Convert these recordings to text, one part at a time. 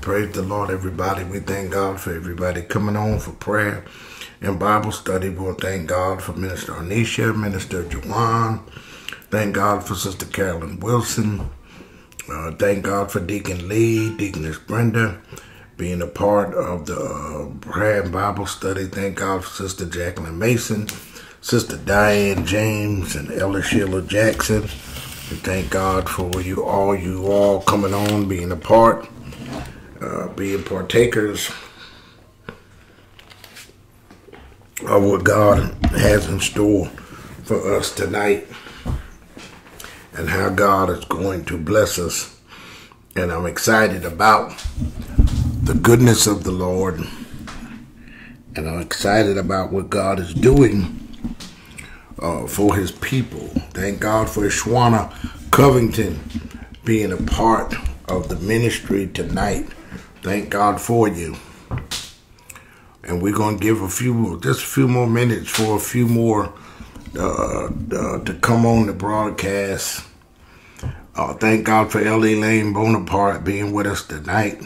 Well, praise the Lord, everybody. We thank God for everybody coming on for prayer and Bible study. We want to thank God for Minister Anisha, Minister Juwan. Thank God for Sister Carolyn Wilson. Uh, thank God for Deacon Lee, Deaconess Brenda, being a part of the uh, prayer and Bible study. Thank God for Sister Jacqueline Mason, Sister Diane James, and Elder Sheila Jackson. We thank God for you all, you all coming on, being a part, uh, being partakers of what God has in store for us tonight and how God is going to bless us. And I'm excited about the goodness of the Lord. And I'm excited about what God is doing uh, for his people. Thank God for Shwana Covington being a part of the ministry tonight. Thank God for you. And we're going to give a few, just a few more minutes for a few more uh, uh, to come on the broadcast. Uh, thank God for L.A. Lane Bonaparte being with us tonight.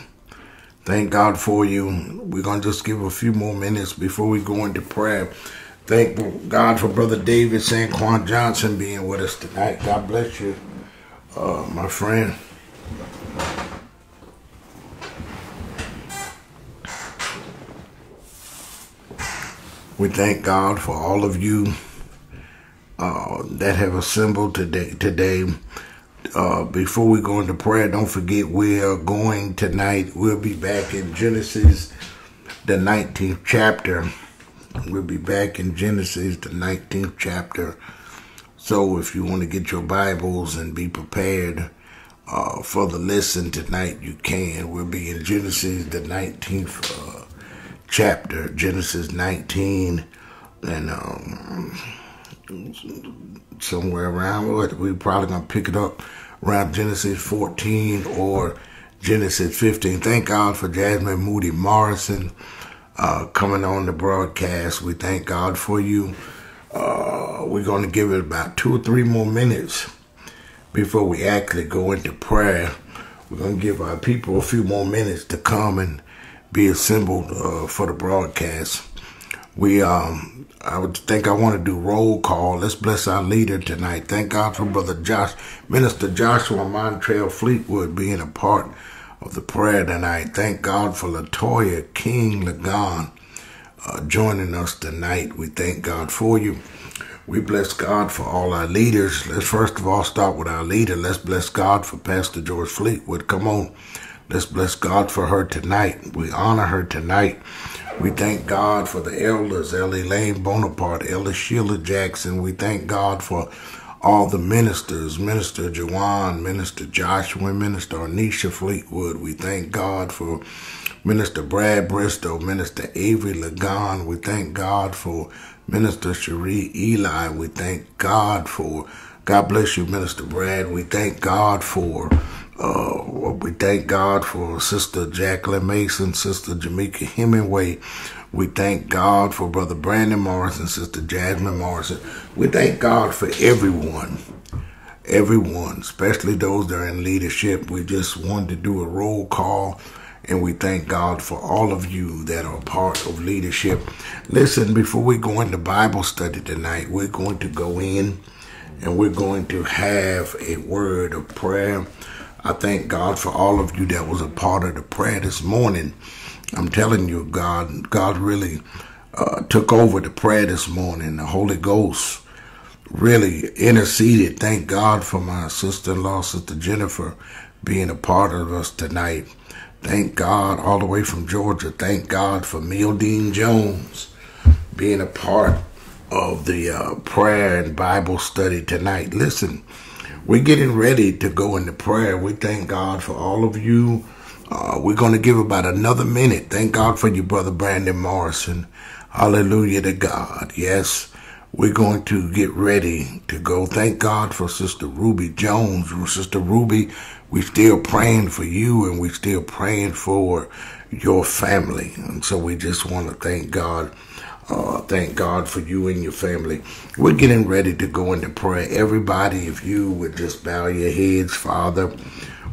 Thank God for you. We're going to just give a few more minutes before we go into prayer. Thank God for Brother David St. Juan Johnson being with us tonight. God bless you, uh, my friend. We thank God for all of you uh, that have assembled today. Today, uh, before we go into prayer, don't forget we are going tonight. We'll be back in Genesis, the 19th chapter. We'll be back in Genesis, the 19th chapter. So if you want to get your Bibles and be prepared uh, for the lesson tonight, you can. We'll be in Genesis, the 19th uh, chapter, Genesis 19, and um, somewhere around, we're probably to pick it up around Genesis 14 or Genesis 15. Thank God for Jasmine Moody Morrison uh, coming on the broadcast. We thank God for you. Uh, we're going to give it about two or three more minutes before we actually go into prayer. We're going to give our people a few more minutes to come and be assembled uh, for the broadcast. We, um, I would think I want to do roll call. Let's bless our leader tonight. Thank God for Brother Josh, Minister Joshua Montrail Fleetwood being a part of the prayer tonight. Thank God for Latoya King Lagon uh, joining us tonight. We thank God for you. We bless God for all our leaders. Let's first of all start with our leader. Let's bless God for Pastor Joyce Fleetwood. Come on. Let's bless God for her tonight. We honor her tonight. We thank God for the elders, Ellie Lane Bonaparte, Elder Sheila Jackson. We thank God for all the ministers, Minister Jawan, Minister Joshua, Minister Anisha Fleetwood. We thank God for Minister Brad Bristow, Minister Avery Lagon. We thank God for Minister Cherie Eli. We thank God for, God bless you, Minister Brad. We thank God for, uh, we thank God for Sister Jacqueline Mason, Sister Jamaica Hemingway. We thank God for Brother Brandon Morrison, Sister Jasmine Morrison. We thank God for everyone, everyone, especially those that are in leadership. We just wanted to do a roll call and we thank God for all of you that are part of leadership. Listen, before we go into Bible study tonight, we're going to go in and we're going to have a word of prayer. I thank God for all of you that was a part of the prayer this morning. I'm telling you, God, God really uh, took over the prayer this morning. The Holy Ghost really interceded. Thank God for my sister-in-law, Sister Jennifer, being a part of us tonight. Thank God all the way from Georgia. Thank God for Dean Jones being a part of the uh, prayer and Bible study tonight. Listen, we're getting ready to go into prayer. We thank God for all of you uh, we're going to give about another minute. Thank God for you, Brother Brandon Morrison. Hallelujah to God. Yes, we're going to get ready to go. Thank God for Sister Ruby Jones. Sister Ruby, we're still praying for you and we're still praying for your family. And so we just want to thank God. Uh, thank God for you and your family. We're getting ready to go into prayer. Everybody, if you would just bow your heads, Father,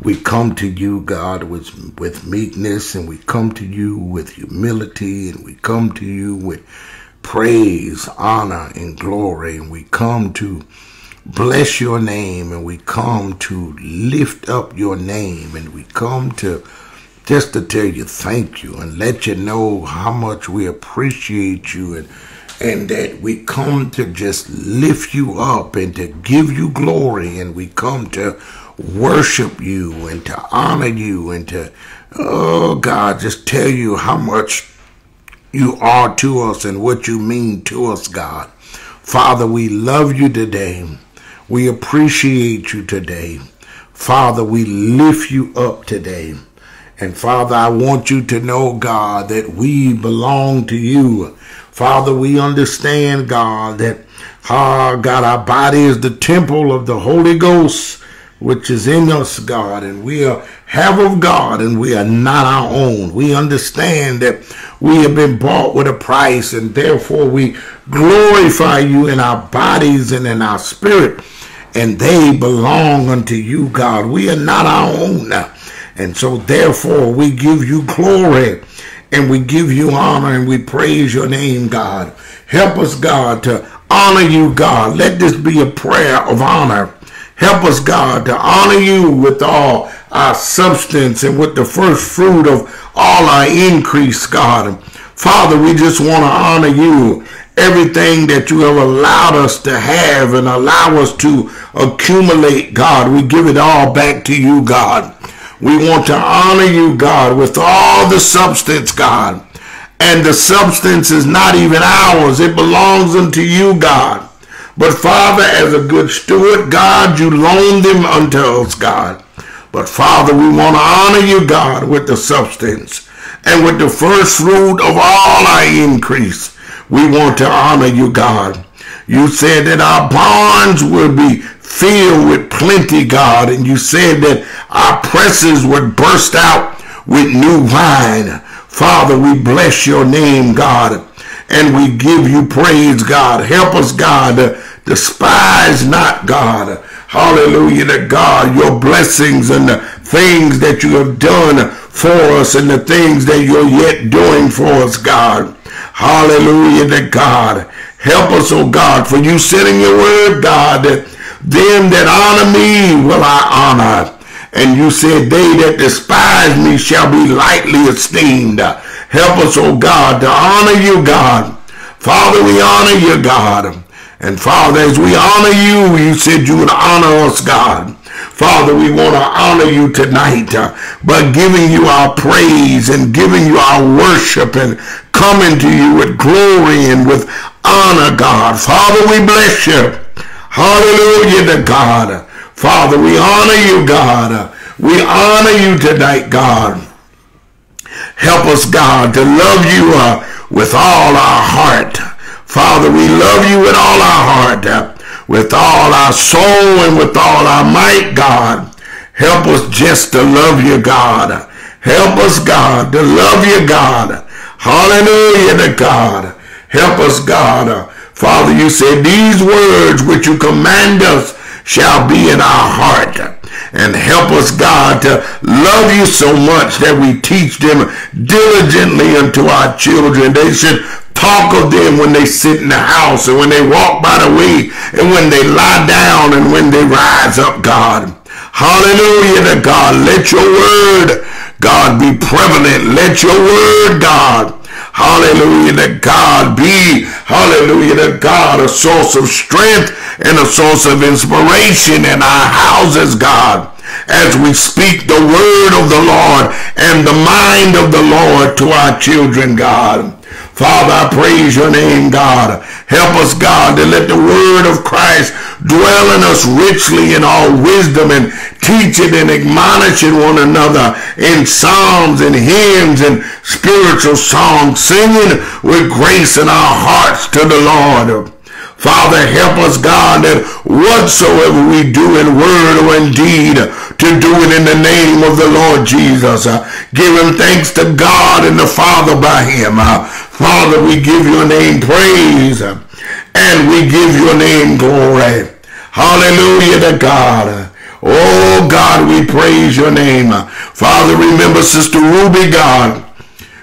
We come to you, God, with, with meekness, and we come to you with humility, and we come to you with praise, honor, and glory, and we come to bless your name, and we come to lift up your name, and we come to just to tell you thank you and let you know how much we appreciate you and and that we come to just lift you up and to give you glory and we come to worship you and to honor you and to oh God just tell you how much you are to us and what you mean to us God. Father we love you today. We appreciate you today. Father we lift you up today and Father, I want you to know, God, that we belong to you. Father, we understand, God, that, ah, God, our body is the temple of the Holy Ghost, which is in us, God, and we are have of God, and we are not our own. We understand that we have been bought with a price, and therefore we glorify you in our bodies and in our spirit, and they belong unto you, God. We are not our own now. And so, therefore, we give you glory and we give you honor and we praise your name, God. Help us, God, to honor you, God. Let this be a prayer of honor. Help us, God, to honor you with all our substance and with the first fruit of all our increase, God. Father, we just want to honor you. Everything that you have allowed us to have and allow us to accumulate, God, we give it all back to you, God. We want to honor you, God, with all the substance, God. And the substance is not even ours. It belongs unto you, God. But Father, as a good steward, God, you loan them unto us, God. But Father, we want to honor you, God, with the substance and with the first fruit of all our increase. We want to honor you, God. You said that our barns will be filled with plenty, God. And you said that our presses would burst out with new wine. Father, we bless your name, God, and we give you praise, God. Help us, God, despise not, God. Hallelujah to God, your blessings and the things that you have done for us and the things that you're yet doing for us, God. Hallelujah to God. Help us, oh God, for you said in your word, God, that them that honor me will I honor. And you said, they that despise me shall be lightly esteemed. Help us, O oh God, to honor you, God. Father, we honor you, God. And Father, as we honor you, you said you would honor us, God. Father, we want to honor you tonight uh, by giving you our praise and giving you our worship and coming to you with glory and with honor, God. Father, we bless you. Hallelujah to God. Father, we honor you, God. We honor you tonight, God. Help us, God, to love you uh, with all our heart. Father, we love you with all our heart, uh, with all our soul, and with all our might, God. Help us just to love you, God. Help us, God, to love you, God. Hallelujah to God. Help us, God. Uh, Father, you said these words which you command us shall be in our heart. And help us, God, to love you so much that we teach them diligently unto our children. They should talk of them when they sit in the house and when they walk by the way and when they lie down and when they rise up, God. Hallelujah to God. Let your word, God, be prevalent. Let your word, God, Hallelujah to God be, hallelujah to God, a source of strength and a source of inspiration in our houses, God as we speak the word of the Lord and the mind of the Lord to our children, God. Father, I praise your name, God. Help us, God, to let the word of Christ dwell in us richly in all wisdom and teach it and admonishing one another in psalms and hymns and spiritual songs, singing with grace in our hearts to the Lord. Father, help us, God, that whatsoever we do in word or in deed, to do it in the name of the Lord Jesus. Uh, giving thanks to God and the Father by him. Uh, Father, we give your name praise and we give your name glory. Hallelujah to God. Oh God, we praise your name. Father, remember Sister Ruby, God.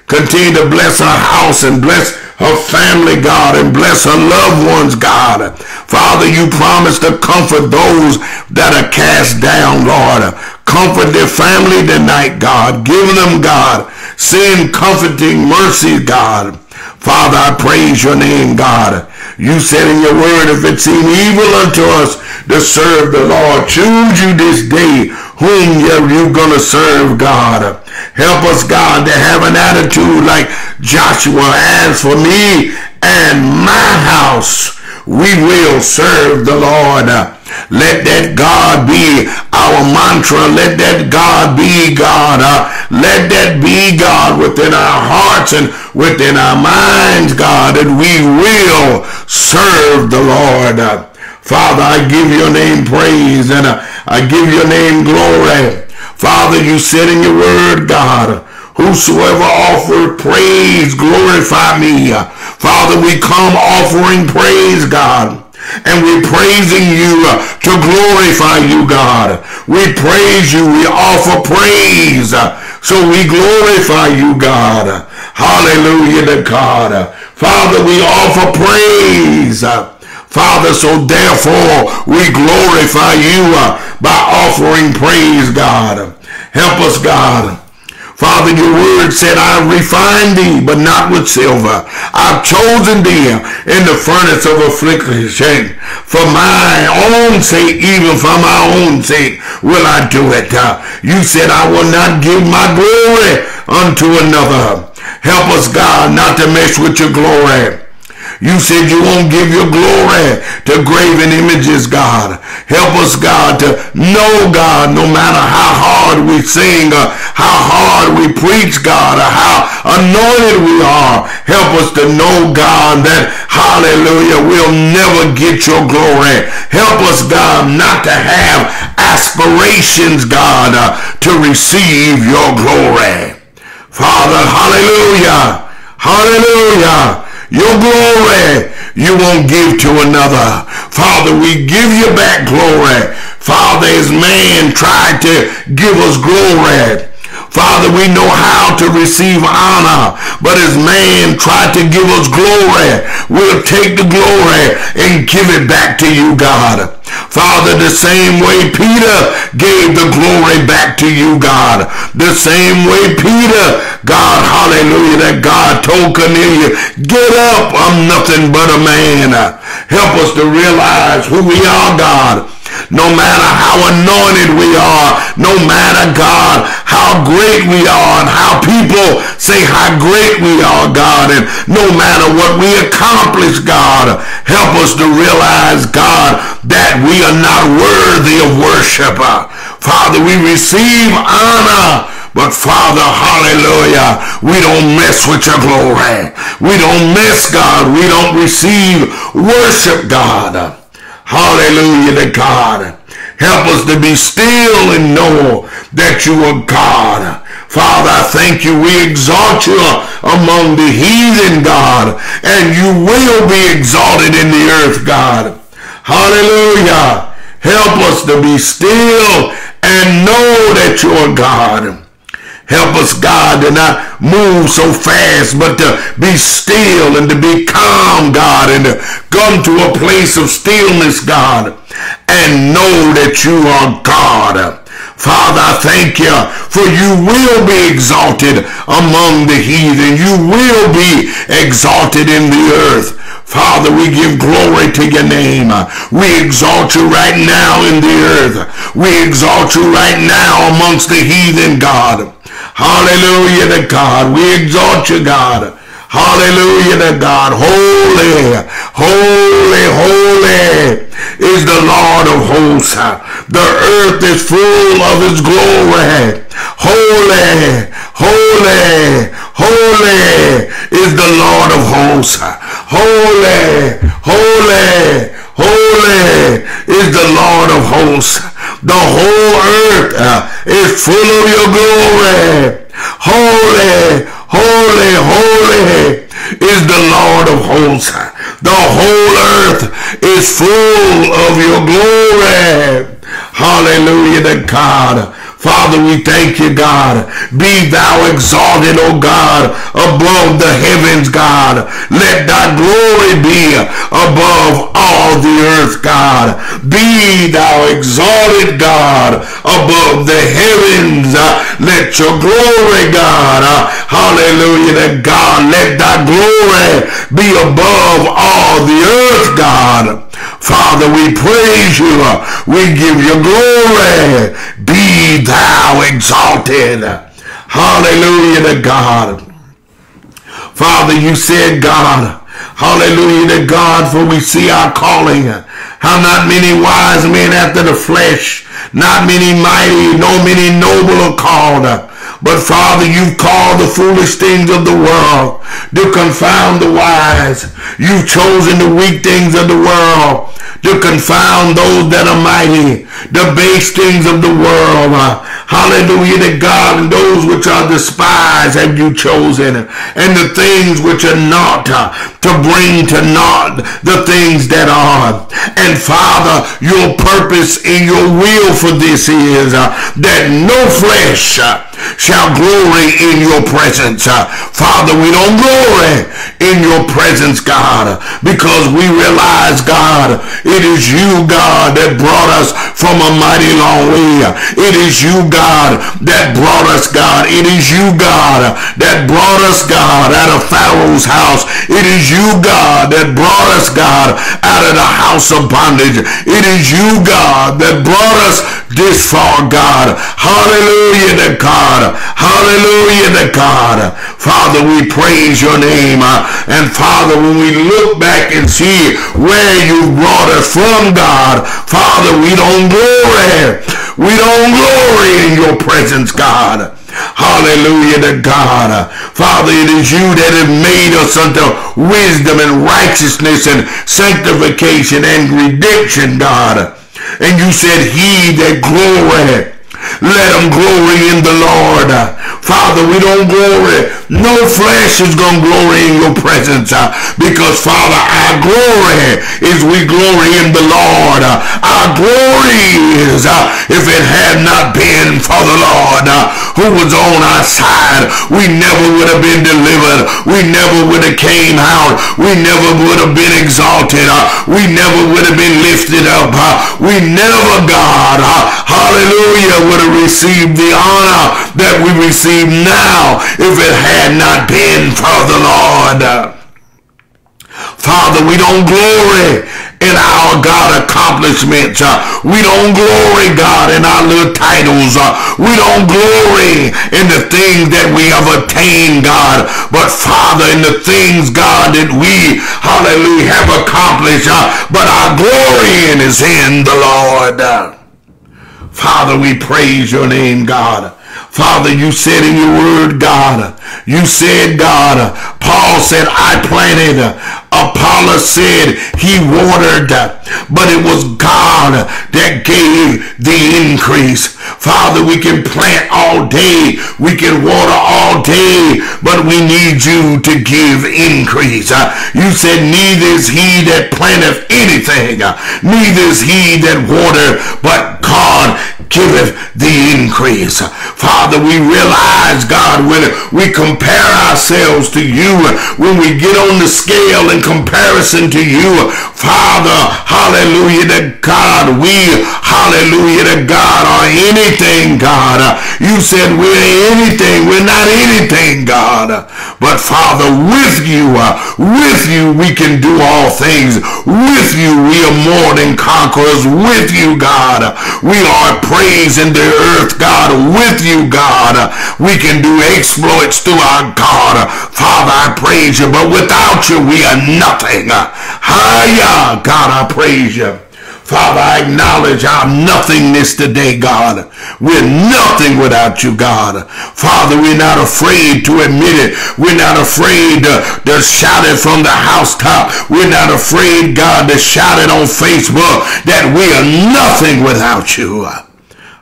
Continue to bless her house and bless her family, God, and bless her loved ones, God. Father, you promised to comfort those that are cast down, Lord. Comfort their family tonight, God. Give them, God. Send comforting mercy, God. Father, I praise your name, God. You said in your word, if it seem evil unto us to serve the Lord, choose you this day whom you're going to serve, God. Help us, God, to have an attitude like Joshua. As for me and my house, we will serve the Lord. Let that God be our mantra. Let that God be God. Uh, let that be God within our hearts and within our minds, God, that we will serve the Lord. Uh, Father, I give your name praise and uh, I give your name glory. Father, you said in your word, God, whosoever offer praise, glorify me. Father, we come offering praise, God. And we're praising you to glorify you, God. We praise you. We offer praise. So we glorify you, God. Hallelujah to God. Father, we offer praise. Father, so therefore we glorify you by offering praise, God. Help us, God. Father, your word said, I refine thee, but not with silver. I've chosen thee in the furnace of affliction. For my own sake, even for my own sake, will I do it. Uh, you said, I will not give my glory unto another. Help us, God, not to mess with your glory. You said you won't give your glory to graven images, God. Help us, God, to know, God, no matter how hard we sing, or how hard we preach, God, or how anointed we are. Help us to know, God, that, hallelujah, we'll never get your glory. Help us, God, not to have aspirations, God, uh, to receive your glory. Father, hallelujah, hallelujah. Your glory you won't give to another. Father, we give you back glory. Father, as man tried to give us glory, Father, we know how to receive honor, but as man tried to give us glory, we'll take the glory and give it back to you, God. Father, the same way Peter gave the glory back to you, God. The same way Peter, God, hallelujah, that God told Cornelius, get up, I'm nothing but a man. Help us to realize who we are, God no matter how anointed we are, no matter, God, how great we are and how people say how great we are, God, and no matter what we accomplish, God, help us to realize, God, that we are not worthy of worship. Father, we receive honor but Father, hallelujah, we don't mess with your glory. We don't mess, God. We don't receive worship, God. Hallelujah to God. Help us to be still and know that you are God. Father, I thank you. We exalt you among the heathen, God, and you will be exalted in the earth, God. Hallelujah. Help us to be still and know that you are God. Help us, God, to not move so fast, but to be still and to be calm, God, and to come to a place of stillness, God, and know that you are God. Father, I thank you for you will be exalted among the heathen. You will be exalted in the earth. Father, we give glory to your name. We exalt you right now in the earth. We exalt you right now amongst the heathen, God. Hallelujah to God. We exalt you, God. Hallelujah to God. Holy, holy, holy is the Lord of hosts. The earth is full of his glory. Holy, holy, holy is the Lord of hosts. Holy, holy, holy is the Lord of hosts. The whole earth uh, is full of your glory. Holy, holy, holy is the Lord of hosts. The whole earth is full of your glory. Hallelujah to God. Father, we thank you, God. Be thou exalted, O God, above the heavens, God. Let thy glory be above all the earth, God. Be thou exalted, God, above the heavens. Let your glory, God. Hallelujah to God. Let thy glory be above all the earth, God. Father, we praise you. We give you glory. Be thou exalted. Hallelujah to God. Father, you said, God, hallelujah to God, for we see our calling. How not many wise men after the flesh, not many mighty, no many noble are called. But Father, you've called the foolish things of the world to confound the wise. You've chosen the weak things of the world to confound those that are mighty, the base things of the world. Hallelujah to God. And those which are despised have you chosen. And the things which are not to bring to naught the things that are. And Father, your purpose and your will for this is that no flesh shall glory in your presence. Uh, Father, we don't glory in your presence, God, because we realize, God, it is you, God, that brought us from a mighty long way. It is you, God, that brought us, God. It is you, God, that brought us, God, out of Pharaoh's house. It is you, God, that brought us, God, out of the house of bondage. It is you, God, that brought us this far, God. Hallelujah to God. Hallelujah to God. Father, we praise your name. And Father, when we look back and see where you brought us from, God, Father, we don't glory. We don't glory in your presence, God. Hallelujah to God. Father, it is you that have made us unto wisdom and righteousness and sanctification and redemption, God. And you said, he that glory, let them glory in the Lord. Father, we don't glory. No flesh is going to glory in your presence uh, because, Father, our glory is we glory in the Lord. Our glory is uh, if it had not been for the Lord uh, who was on our side, we never would have been delivered. We never would have came out. We never would have been exalted. We never would have been lifted up. We never, God, hallelujah, would have received the honor that we receive now if it had not been for the Lord. Father, we don't glory in our God accomplishments. We don't glory, God, in our little titles. We don't glory in the things that we have attained, God. But Father, in the things, God, that we, hallelujah, have accomplished. But our glory is in the Lord. Father, we praise your name, God. Father, you said in your word, God, you said, God, Paul said, I planted, Apollos said he watered, but it was God that gave the increase. Father, we can plant all day, we can water all day, but we need you to give increase. You said, neither is he that planteth anything, neither is he that water, but God giveth the increase. Father, we realize, God, when we compare ourselves to you, when we get on the scale in comparison to you, Father, hallelujah to God, we, hallelujah to God, are anything, God. You said we're anything. We're not anything, God. But Father, with you, with you, we can do all things. With you, we are more than conquerors. With you, God, we are praise in the earth, God. With you, God, we can do exploits through our God. Father, I praise you, but without you, we are nothing. Hiya, God, I praise you. Father, I acknowledge our nothingness today, God. We're nothing without you, God. Father, we're not afraid to admit it. We're not afraid to, to shout it from the housetop. We're not afraid, God, to shout it on Facebook that we are nothing without you.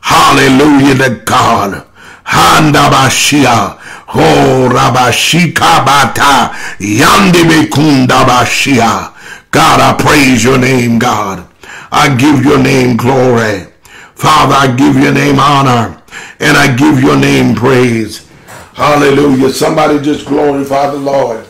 Hallelujah to God. Handabashia. Oh, Rabashika Bata. Yandibekundabashia. God, I praise your name, God. I give your name glory. Father, I give your name honor and I give your name praise. Hallelujah. Somebody just glorify the Lord.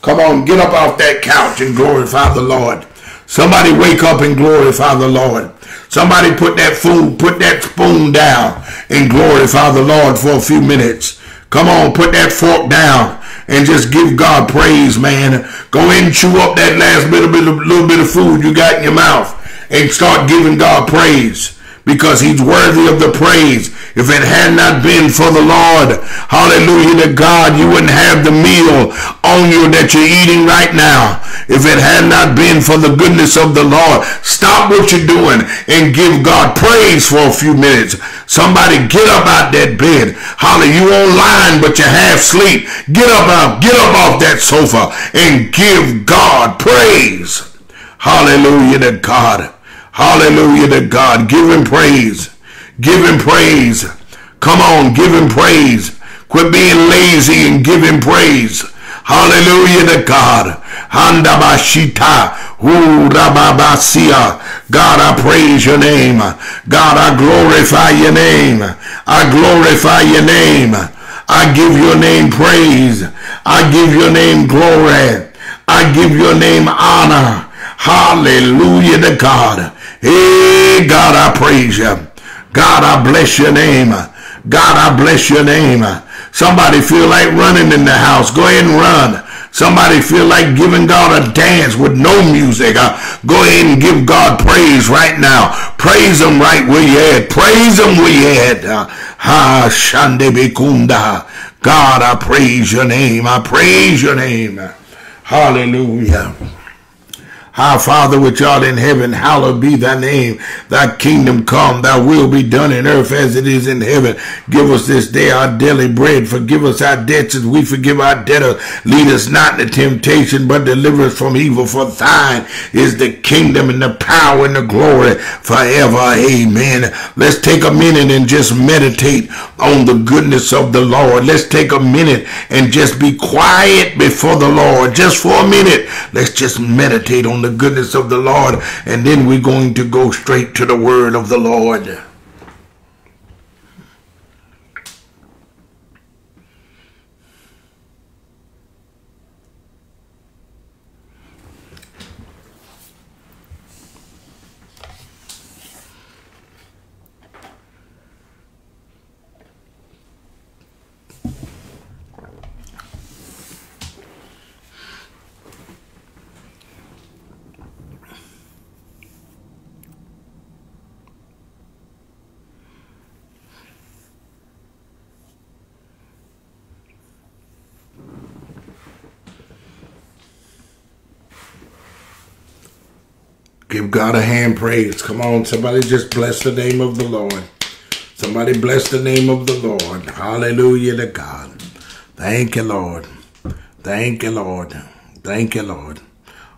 Come on, get up off that couch and glorify the Lord. Somebody wake up and glorify the Lord. Somebody put that food, put that spoon down and glorify the Lord for a few minutes. Come on, put that fork down and just give God praise, man. Go in and chew up that last little bit of, little bit of food you got in your mouth and start giving God praise because he's worthy of the praise. If it had not been for the Lord, hallelujah to God, you wouldn't have the meal on you that you're eating right now. If it had not been for the goodness of the Lord, stop what you're doing and give God praise for a few minutes. Somebody get up out that bed. Holly, you online, but you half sleep. Get up out, get up off that sofa and give God praise. Hallelujah to God. Hallelujah to God. Give him praise. Give him praise. Come on, give him praise. Quit being lazy and give him praise. Hallelujah to God. Handabashita. God, I praise your name. God, I glorify your name. I glorify your name. I give your name praise. I give your name glory. I give your name honor. Hallelujah to God. Hey, God, I praise you. God, I bless your name. God, I bless your name. Somebody feel like running in the house. Go ahead and run. Somebody feel like giving God a dance with no music. Uh, go ahead and give God praise right now. Praise him right where you at. Praise him where you at. Uh, ha shande bekunda. God, I praise your name. I praise your name. Hallelujah. Our Father which art in heaven, hallowed be thy name. Thy kingdom come, thy will be done in earth as it is in heaven. Give us this day our daily bread. Forgive us our debts as we forgive our debtors. Lead us not into temptation, but deliver us from evil. For thine is the kingdom and the power and the glory forever. Amen. Let's take a minute and just meditate on the goodness of the Lord. Let's take a minute and just be quiet before the Lord. Just for a minute. Let's just meditate on the the goodness of the Lord, and then we're going to go straight to the word of the Lord. Give God a hand praise. Come on, somebody just bless the name of the Lord. Somebody bless the name of the Lord. Hallelujah to God. Thank you, Lord. Thank you, Lord. Thank you, Lord.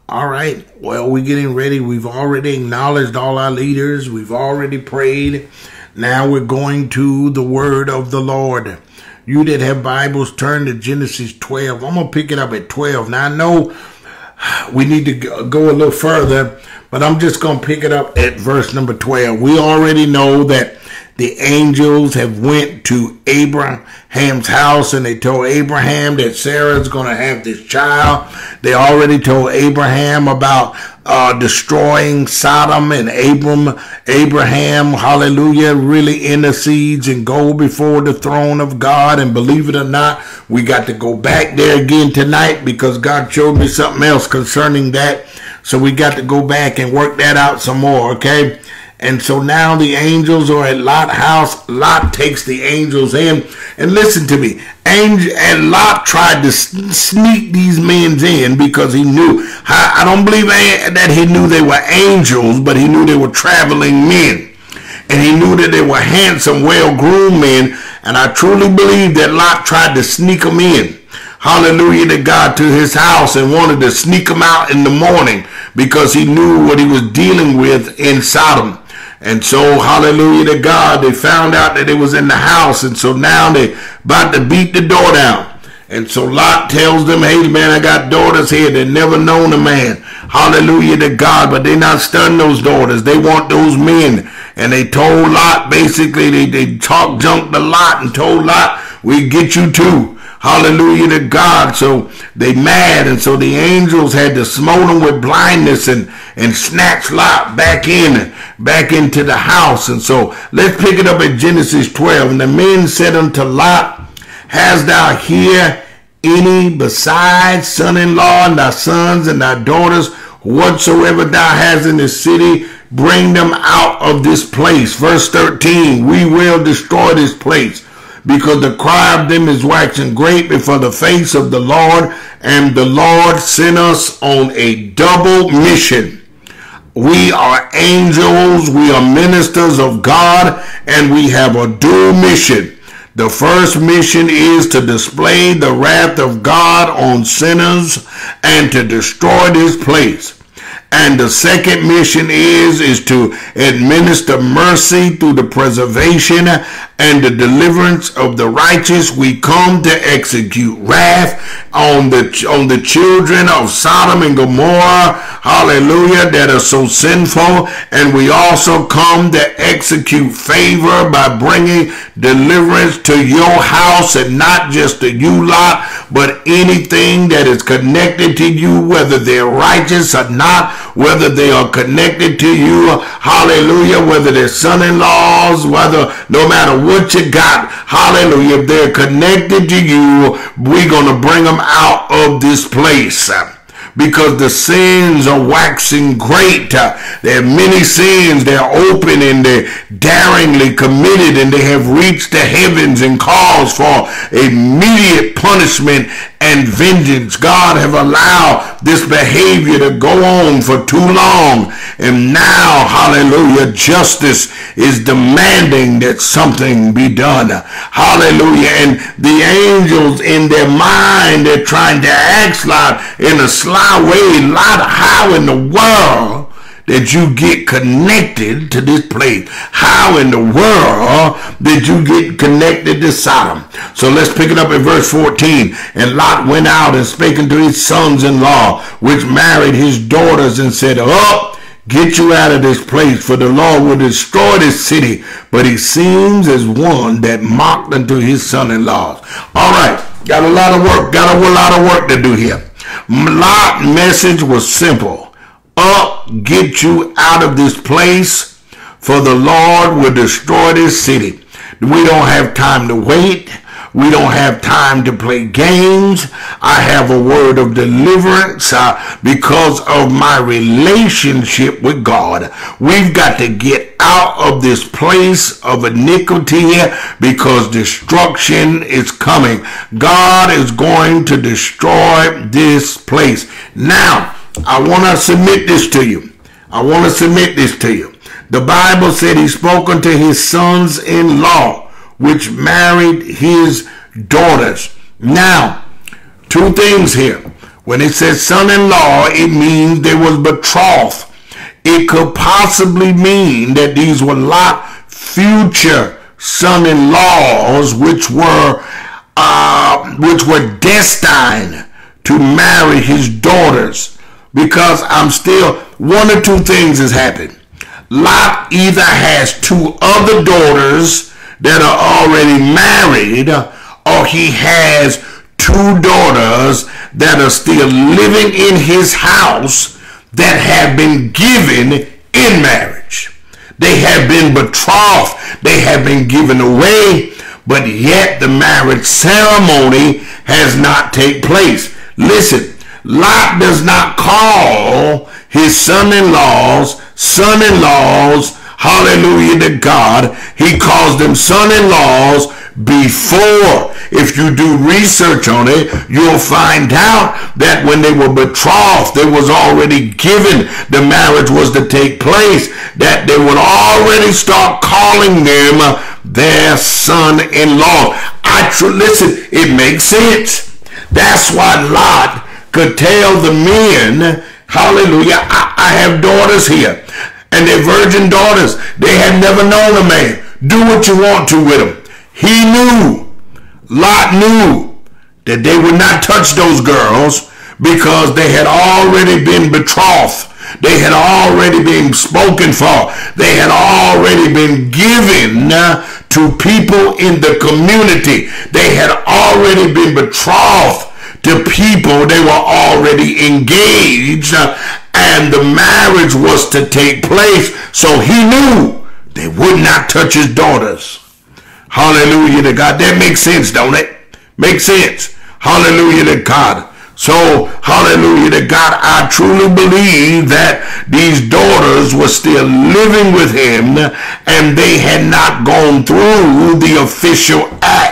All right. Well, we're getting ready. We've already acknowledged all our leaders. We've already prayed. Now we're going to the word of the Lord. You that have Bibles, turn to Genesis 12. I'm going to pick it up at 12. Now, I know we need to go a little further but I'm just going to pick it up at verse number 12. We already know that the angels have went to Abraham's house and they told Abraham that Sarah's going to have this child. They already told Abraham about uh, destroying Sodom and Abram, Abraham, hallelujah, really intercedes and go before the throne of God. And believe it or not, we got to go back there again tonight because God showed me something else concerning that so we got to go back and work that out some more, okay? And so now the angels are at Lot house. Lot takes the angels in. And listen to me. Angel and Lot tried to sneak these men in because he knew. I don't believe that he knew they were angels, but he knew they were traveling men. And he knew that they were handsome, well-groomed men. And I truly believe that Lot tried to sneak them in hallelujah to God, to his house and wanted to sneak him out in the morning because he knew what he was dealing with in Sodom. And so, hallelujah to God, they found out that it was in the house. And so now they about to beat the door down. And so Lot tells them, hey man, I got daughters here that never known a man. Hallelujah to God, but they not studying those daughters. They want those men. And they told Lot, basically, they, they talked junk to Lot and told Lot, we get you too. Hallelujah to God. So they mad. And so the angels had to smote them with blindness and, and snatch Lot back in, back into the house. And so let's pick it up at Genesis 12. And the men said unto Lot, Hast thou here any besides son-in-law and thy sons and thy daughters, whatsoever thou hast in the city, bring them out of this place. Verse 13, we will destroy this place because the cry of them is waxing great before the face of the Lord, and the Lord sent us on a double mission. We are angels, we are ministers of God, and we have a dual mission. The first mission is to display the wrath of God on sinners and to destroy this place. And the second mission is, is to administer mercy through the preservation and the deliverance of the righteous. We come to execute wrath on the, on the children of Sodom and Gomorrah. Hallelujah. That are so sinful. And we also come to execute favor by bringing deliverance to your house and not just to you Lot, but anything that is connected to you, whether they're righteous or not, whether they are connected to you, hallelujah, whether they're son-in-laws, whether no matter what you got, hallelujah, if they're connected to you, we're going to bring them out of this place uh, because the sins are waxing great. Uh, there are many sins. They're open and they're daringly committed and they have reached the heavens and cause for immediate punishment and vengeance. God have allowed this behavior to go on for too long. And now, hallelujah, justice is demanding that something be done. Hallelujah. And the angels in their mind, they're trying to act like in a sly way, Lot how in the world did you get connected to this place? How in the world did you get connected to Sodom? So let's pick it up at verse 14. And Lot went out and spake unto his sons-in-law, which married his daughters, and said, Up, get you out of this place, for the Lord will destroy this city. But he seems as one that mocked unto his son-in-laws. All right, got a lot of work, got a lot of work to do here. Lot message was simple up, get you out of this place, for the Lord will destroy this city. We don't have time to wait. We don't have time to play games. I have a word of deliverance uh, because of my relationship with God. We've got to get out of this place of iniquity because destruction is coming. God is going to destroy this place. Now, I want to submit this to you. I want to submit this to you. The Bible said he spoke unto his sons-in-law, which married his daughters. Now, two things here. When it says son-in-law, it means they was betrothed. It could possibly mean that these were Lot future son-in-laws, which were uh, which were destined to marry his daughters because I'm still, one or two things has happened. Lot either has two other daughters that are already married, or he has two daughters that are still living in his house that have been given in marriage. They have been betrothed. They have been given away, but yet the marriage ceremony has not taken place. Listen, Lot does not call his son-in-laws son-in-laws, hallelujah to God. He calls them son-in-laws before. If you do research on it, you'll find out that when they were betrothed, they was already given, the marriage was to take place, that they would already start calling them their son-in-law. I listen, it makes sense. That's why Lot could tell the men, hallelujah, I, I have daughters here. And they're virgin daughters. They have never known a man. Do what you want to with them. He knew, Lot knew that they would not touch those girls because they had already been betrothed. They had already been spoken for. They had already been given to people in the community. They had already been betrothed to people. They were already engaged uh, and the marriage was to take place. So he knew they would not touch his daughters. Hallelujah to God. That makes sense, don't it? Makes sense. Hallelujah to God. So, hallelujah to God, I truly believe that these daughters were still living with him and they had not gone through the official act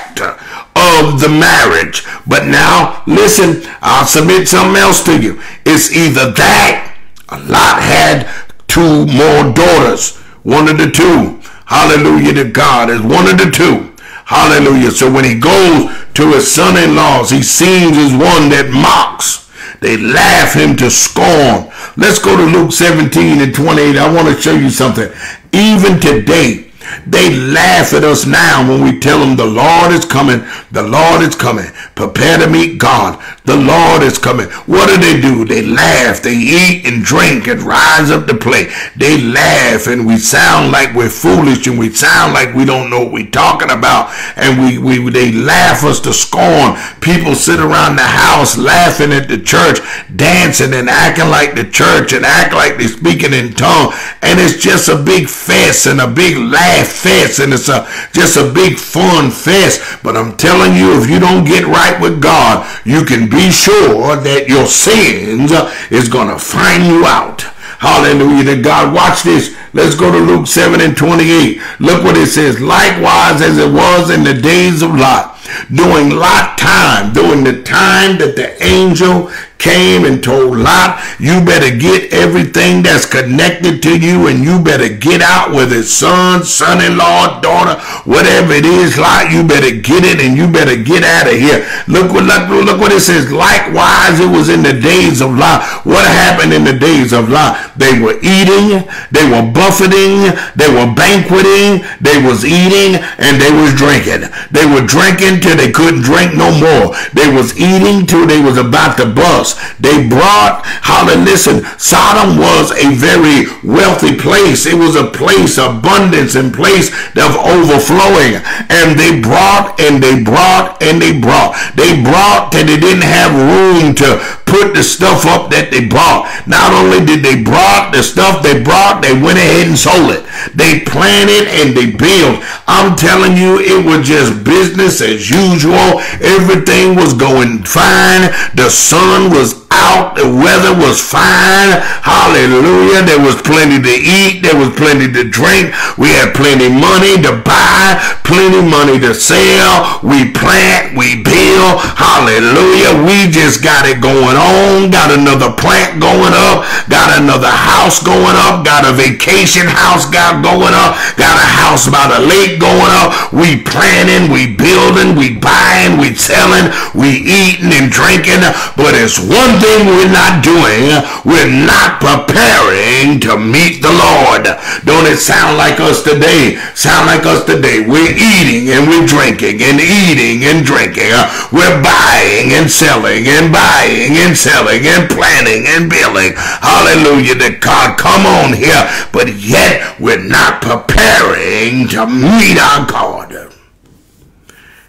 of the marriage. But now, listen, I'll submit something else to you. It's either that, a Lot had two more daughters, one of the two. Hallelujah to God is one of the two. Hallelujah. So when he goes to his son-in-laws, he seems as one that mocks. They laugh him to scorn. Let's go to Luke 17 and 28. I want to show you something. Even today, they laugh at us now when we tell them the Lord is coming. The Lord is coming. Prepare to meet God. The Lord is coming. What do they do? They laugh. They eat and drink and rise up to play. They laugh and we sound like we're foolish and we sound like we don't know what we're talking about. And we, we they laugh us to scorn. People sit around the house laughing at the church, dancing and acting like the church and act like they're speaking in tongue. And it's just a big fest and a big laugh fest and it's a just a big fun fest. But I'm telling you, if you don't get right with God, you can be sure that your sins is to find you out. Hallelujah to God. Watch this. Let's go to Luke 7 and 28. Look what it says. Likewise as it was in the days of Lot, during Lot time, during the time that the angel came and told Lot, you better get everything that's connected to you and you better get out with his son, son-in-law, daughter, whatever it is, Lot, you better get it and you better get out of here. Look what, look, look what it says. Likewise, it was in the days of Lot. What happened in the days of Lot? They were eating, they were buffeting, they were banqueting, they was eating, and they was drinking. They were drinking till they couldn't drink no more. They was eating till they was about to bust. They brought, hallelujah, listen, Sodom was a very wealthy place. It was a place abundance and place of overflowing. And they brought and they brought and they brought. They brought and they didn't have room to put the stuff up that they brought. Not only did they brought the stuff they brought, they went ahead and sold it. They planted and they built. I'm telling you, it was just business as usual. Everything was going fine. The sun was out. The weather was fine. Hallelujah. There was plenty to eat. There was plenty to drink. We had plenty money to buy, plenty money to sell. We plant, we build. Hallelujah. We just got it going on. Got another plant going up. Got another house going up. Got a vacation house got going up. Got a house by the lake going up. We planning, we building, we buying, we selling, we eating and drinking. But it's one thing we're not doing, we're not preparing to meet the Lord. Don't it sound like us today? Sound like us today. We're eating and we're drinking and eating and drinking. We're buying and selling and buying and selling and planning and building. Hallelujah to God. Come on here. But yet we're not preparing to meet our God.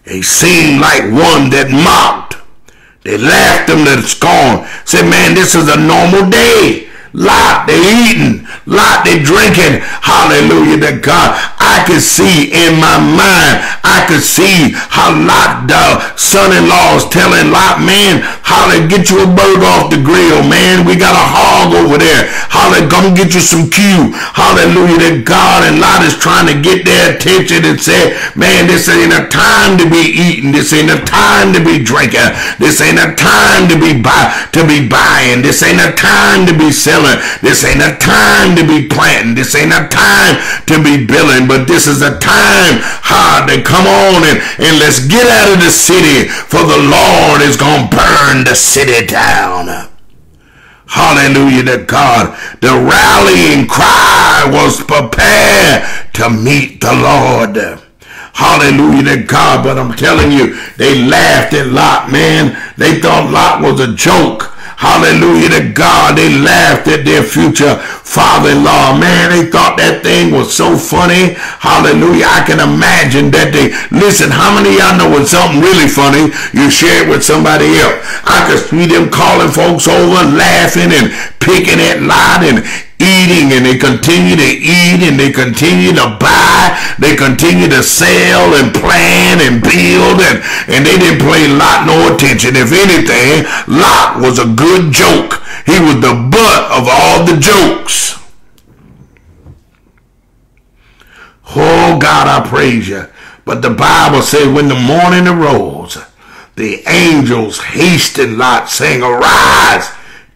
He seemed like one that mocked they laughed him to scorn. Said, man, this is a normal day. Lot they eating, lot they drinking. Hallelujah to God. I could see in my mind, I could see how Lot, the son-in-law is telling Lot, man, holla, get you a burger off the grill, man. We got a hog over there. Holla, come get you some Q. Hallelujah to God. And Lot is trying to get their attention and say, man, this ain't a time to be eating. This ain't a time to be drinking. This ain't a time to be buy, to be buying. This ain't a time to be selling this ain't a time to be planting. This ain't a time to be building, but this is a time hard to come on and, and let's get out of the city for the Lord is going to burn the city down. Hallelujah to God. The rallying cry was prepare to meet the Lord. Hallelujah to God. But I'm telling you, they laughed at Lot, man. They thought Lot was a joke. Hallelujah to God. They laughed at their future father-in-law. Man, they thought that thing was so funny. Hallelujah. I can imagine that they, listen, how many y'all know when something really funny, you share it with somebody else? I could see them calling folks over, laughing and picking at Lot and eating and they continue to eat and they continue to buy they continue to sell and plan and build and, and they didn't pay lot no attention. If anything lot was a good joke. He was the butt of all the jokes. Oh god i praise you. But the bible says when the morning arose the angels hastened lot saying arise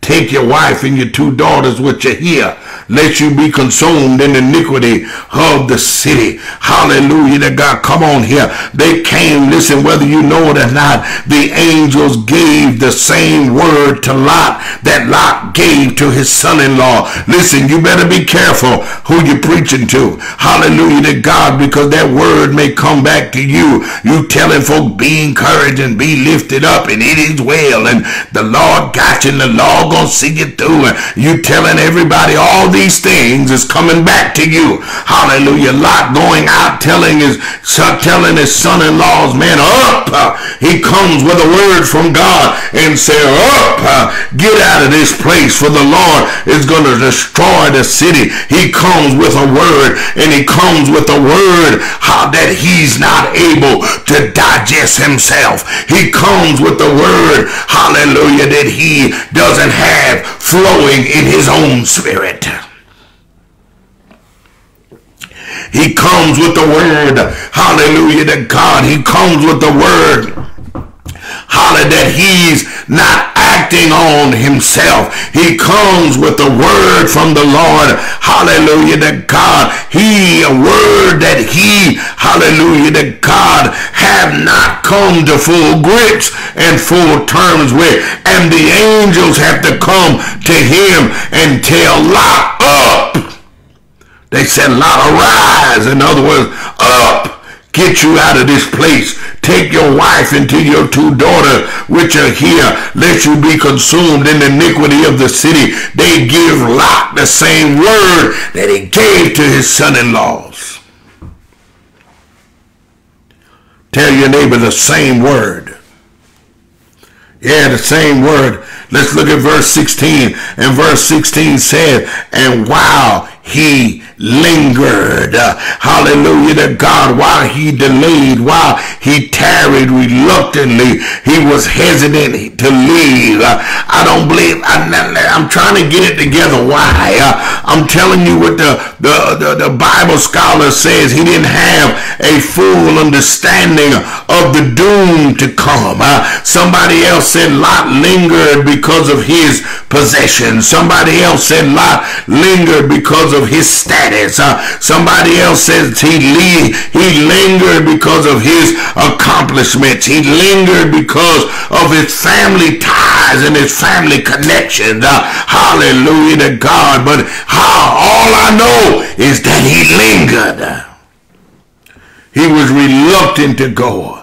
Take your wife and your two daughters with you here, Let you be consumed in iniquity of the city. Hallelujah to God. Come on here. They came, listen, whether you know it or not, the angels gave the same word to Lot that Lot gave to his son-in-law. Listen, you better be careful who you're preaching to. Hallelujah to God, because that word may come back to you. You telling folk, be encouraged and be lifted up, and it is well, and the Lord got you, and the Lord gonna see you through. And you telling everybody all these things is coming back to you. Hallelujah. Lot going out telling his son, telling his son-in-laws, man, up. Uh, he comes with a word from God and say, up, uh, get out of this place for the Lord is going to destroy the city. He comes with a word and he comes with a word how that he's not able to digest himself. He comes with the word, hallelujah, that he doesn't have flowing in his own spirit. He comes with the word. Hallelujah to God. He comes with the word. Hallelujah, that he's not acting on himself. He comes with the word from the Lord. Hallelujah to God. He, a word that he, hallelujah to God, have not come to full grips and full terms with. And the angels have to come to him and tell Lot up. They said, Lot, arise. In other words, up Get you out of this place. Take your wife and your two daughters which are here, lest you be consumed in the iniquity of the city. They give Lot the same word that he gave to his son-in-laws. Tell your neighbor the same word. Yeah, the same word. Let's look at verse 16. And verse 16 said, And while he lingered. Hallelujah to God. While he delayed, while he tarried reluctantly, he was hesitant to leave. I don't believe, I, am trying to get it together. Why? I'm telling you what the, the, the, the Bible scholar says. He didn't have a full understanding of the doom to come. Somebody else said Lot lingered because of his possessions. Somebody else said Lot lingered because of his status. Uh, somebody else says he, he lingered because of his accomplishments. He lingered because of his family ties and his family connections. Uh, hallelujah to God. But how, all I know is that he lingered. He was reluctant to go.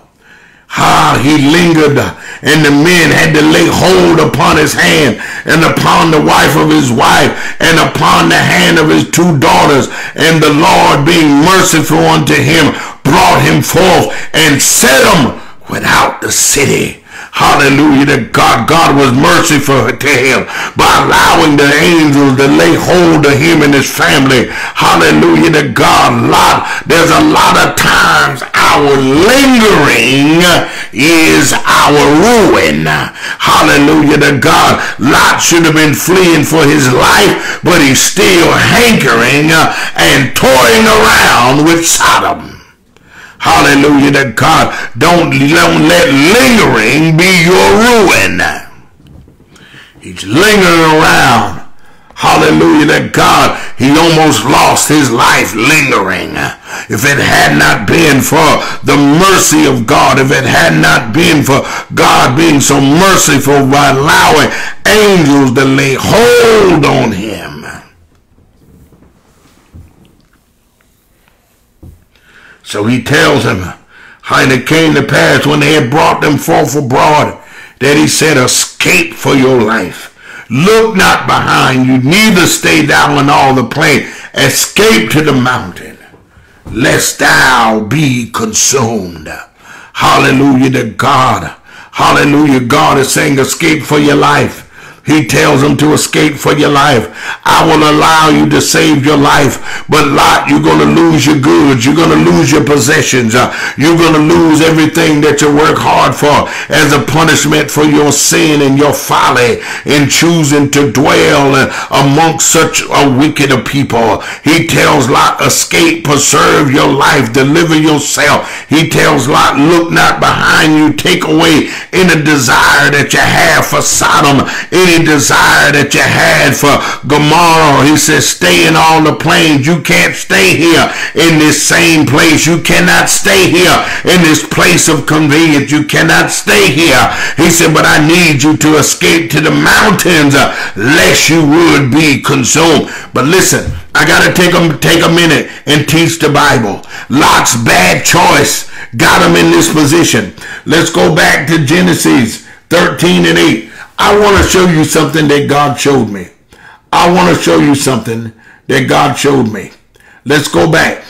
How he lingered and the men had to lay hold upon his hand and upon the wife of his wife and upon the hand of his two daughters. And the Lord being merciful unto him brought him forth and set him without the city. Hallelujah to God. God was merciful to him by allowing the angels to lay hold of him and his family. Hallelujah to God. Lot, there's a lot of times our lingering is our ruin. Hallelujah to God. Lot should have been fleeing for his life, but he's still hankering and toying around with Sodom. Hallelujah to God. Don't, don't let lingering be your ruin. He's lingering around. Hallelujah to God. He almost lost his life lingering. If it had not been for the mercy of God, if it had not been for God being so merciful by allowing angels to lay hold on him. So he tells him how it came to pass when they had brought them forth abroad that he said, escape for your life. Look not behind you, neither stay thou in all the plain. Escape to the mountain, lest thou be consumed. Hallelujah to God. Hallelujah. God is saying, escape for your life. He tells them to escape for your life. I will allow you to save your life. But Lot, you're going to lose your goods. You're going to lose your possessions. Uh, you're going to lose everything that you work hard for as a punishment for your sin and your folly in choosing to dwell amongst such a wicked people. He tells Lot, escape, preserve your life, deliver yourself. He tells Lot, look not behind you, take away any desire that you have for Sodom, any any desire that you had for Gomorrah. He says, stay in all the plains. You can't stay here in this same place. You cannot stay here in this place of convenience. You cannot stay here. He said, but I need you to escape to the mountains uh, lest you would be consumed. But listen, I got to take a, take a minute and teach the Bible. Lot's bad choice got him in this position. Let's go back to Genesis 13 and 8. I want to show you something that God showed me. I want to show you something that God showed me. Let's go back.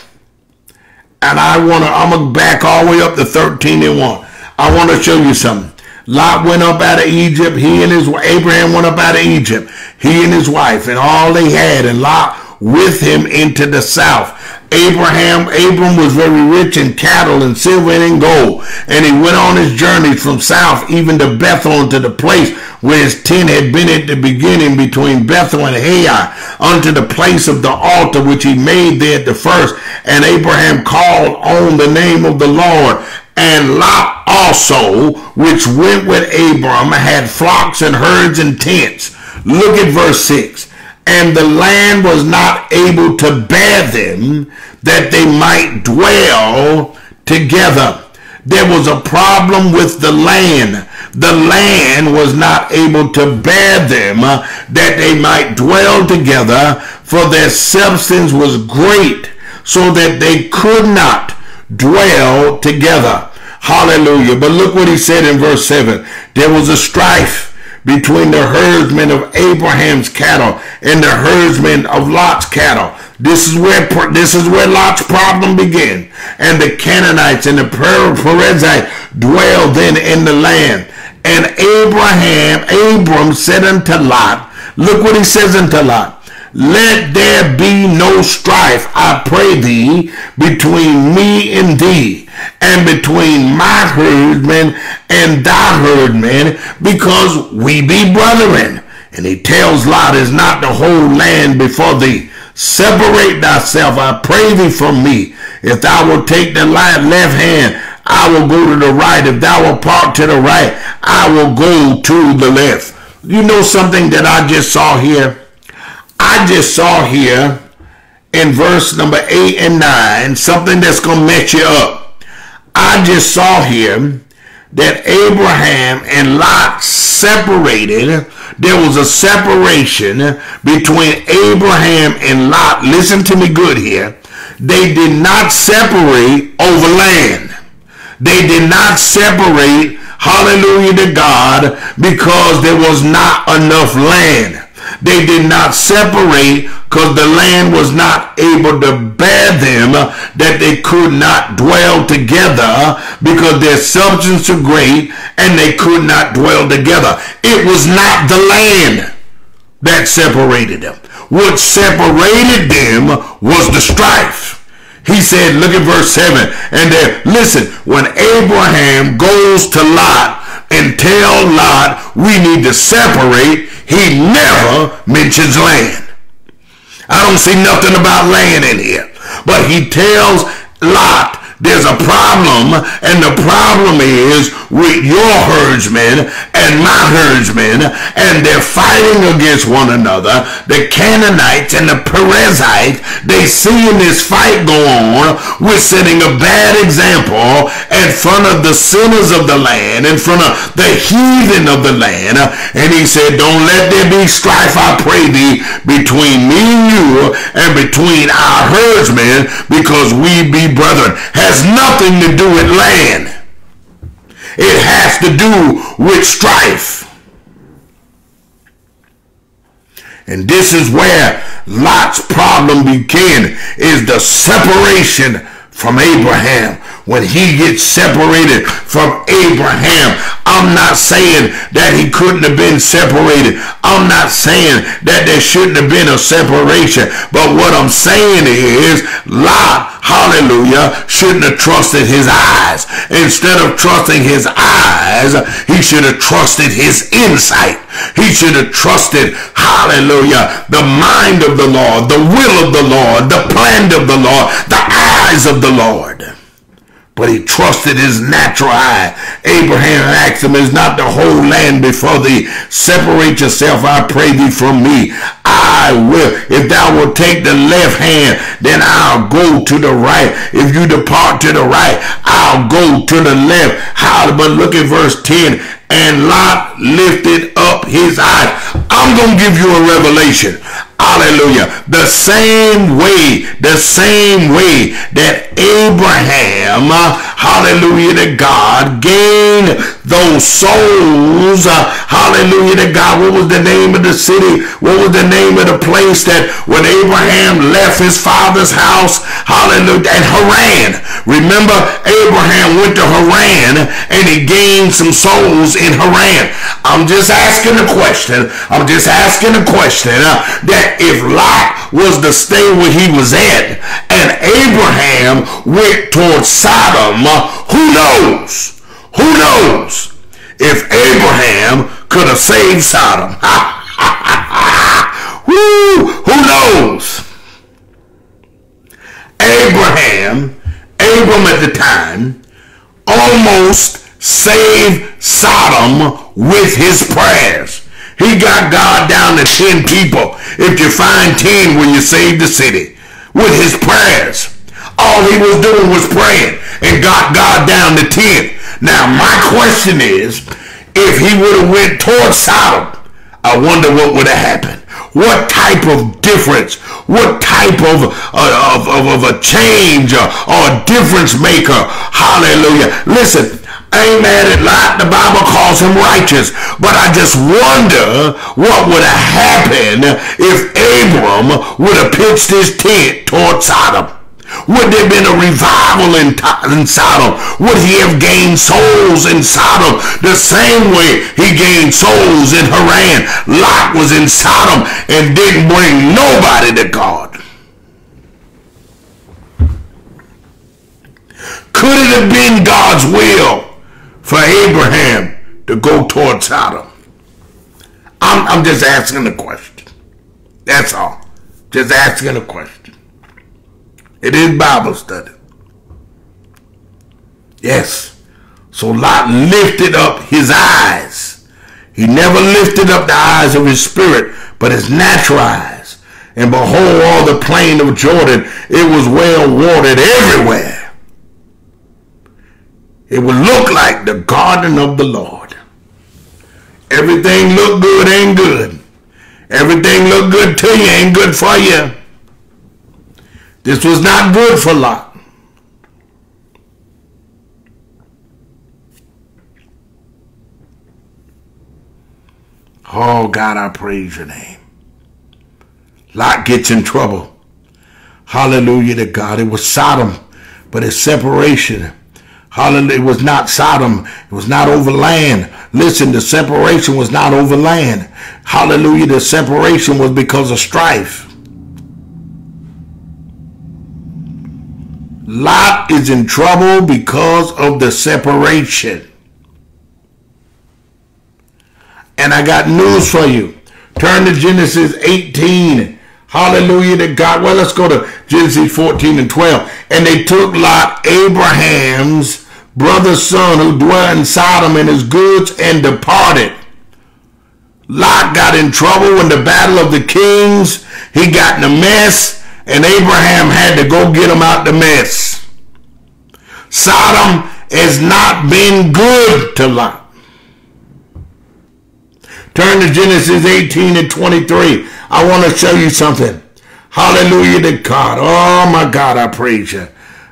And I want to, I'm going to back all the way up to 13 and 1. I want to show you something. Lot went up out of Egypt. He and his, Abraham went up out of Egypt. He and his wife and all they had. And Lot with him into the south. Abraham, Abram was very rich in cattle and silver and in gold. And he went on his journeys from south even to Bethel to the place where his tent had been at the beginning between Bethel and Hai unto the place of the altar which he made there at the first. And Abraham called on the name of the Lord. And Lot also, which went with Abram, had flocks and herds and tents. Look at verse 6 and the land was not able to bear them that they might dwell together. There was a problem with the land. The land was not able to bear them that they might dwell together, for their substance was great, so that they could not dwell together. Hallelujah. But look what he said in verse 7. There was a strife between the herdsmen of Abraham's cattle and the herdsmen of Lot's cattle. This is where this is where Lot's problem began. And the Canaanites and the Perizzites dwelled then in the land. And Abraham, Abram said unto Lot, look what he says unto Lot. Let there be no strife, I pray thee, between me and thee, and between my herdmen and thy herdmen, because we be brethren. And he tells Lot, is not the whole land before thee. Separate thyself, I pray thee from me. If thou wilt take the left hand, I will go to the right. If thou wilt part to the right, I will go to the left. You know something that I just saw here? I just saw here in verse number 8 and 9 something that's going to mess you up. I just saw here that Abraham and Lot separated. There was a separation between Abraham and Lot. Listen to me good here. They did not separate over land. They did not separate, hallelujah to God, because there was not enough land. They did not separate because the land was not able to bear them, that they could not dwell together because their substance was great and they could not dwell together. It was not the land that separated them. What separated them was the strife. He said, look at verse 7. And then, listen, when Abraham goes to Lot and tell Lot, we need to separate, he never mentions land. I don't see nothing about land in here. But he tells Lot there's a problem, and the problem is with your herdsmen and my herdsmen, and they're fighting against one another. The Canaanites and the Perizzites, they seeing this fight go on. We're setting a bad example in front of the sinners of the land, in front of the heathen of the land. And he said, Don't let there be strife, I pray thee, between me and you and between our herdsmen, because we be brethren. Has nothing to do with land. It has to do with strife. And this is where Lot's problem began, is the separation from Abraham. When he gets separated from Abraham, I'm not saying that he couldn't have been separated. I'm not saying that there shouldn't have been a separation. But what I'm saying is Lot, hallelujah, shouldn't have trusted his eyes. Instead of trusting his eyes, he should have trusted his insight. He should have trusted, hallelujah, the mind of the Lord, the will of the Lord, the plan of the Lord, the eyes of the Lord but he trusted his natural eye. Abraham asked him, Is not the whole land before thee? Separate yourself, I pray thee, from me. I will. If thou wilt take the left hand, then I'll go to the right. If you depart to the right, I'll go to the left. How? But look at verse 10. And Lot lifted up his eyes. I'm going to give you a revelation. Hallelujah. The same way, the same way that Abraham, hallelujah, to God gained those souls, uh, hallelujah, to God. What was the name of the city? What was the name of the place that when Abraham left his father's house, hallelujah, and Haran. Remember, Abraham went to Haran and he gained some souls in Haran. I'm just asking a question. I'm just asking a question uh, that if Lot was to stay where he was at and Abraham went towards Sodom, who knows? Who knows if Abraham could have saved Sodom? Woo, who knows? Abraham, Abram at the time, almost saved Sodom with his prayers. He got God down to 10 people. If you find 10, will you save the city? With his prayers. All he was doing was praying and got God down to 10. Now, my question is, if he would have went towards Sodom, I wonder what would have happened. What type of difference, what type of, uh, of, of, of, a change or, or a difference maker, hallelujah. Listen, ain't mad at Lot. The Bible calls him righteous. But I just wonder what would have happened if Abram would have pitched his tent toward Sodom. Would there have been a revival in, in Sodom? Would he have gained souls in Sodom the same way he gained souls in Haran? Lot was in Sodom and didn't bring nobody to God. Could it have been God's will for Abraham to go towards Sodom? I'm, I'm just asking a question. That's all. Just asking a question. It is Bible study. Yes. So Lot lifted up his eyes. He never lifted up the eyes of his spirit, but his natural eyes. And behold, all the plain of Jordan, it was well watered everywhere it would look like the garden of the Lord. Everything look good ain't good. Everything look good to you ain't good for you. This was not good for Lot. Oh God, I praise your name. Lot gets in trouble. Hallelujah to God. It was Sodom, but it's separation Hallelujah. It was not Sodom. It was not over land. Listen, the separation was not over land. Hallelujah. The separation was because of strife. Lot is in trouble because of the separation. And I got news for you. Turn to Genesis 18 Hallelujah to God. Well, let's go to Genesis 14 and 12. And they took Lot, Abraham's brother's son who dwelt in Sodom and his goods and departed. Lot got in trouble when the battle of the kings. He got in a mess and Abraham had to go get him out the mess. Sodom has not been good to Lot. Turn to Genesis 18 and 23. I want to show you something. Hallelujah to God. Oh my God, I praise you.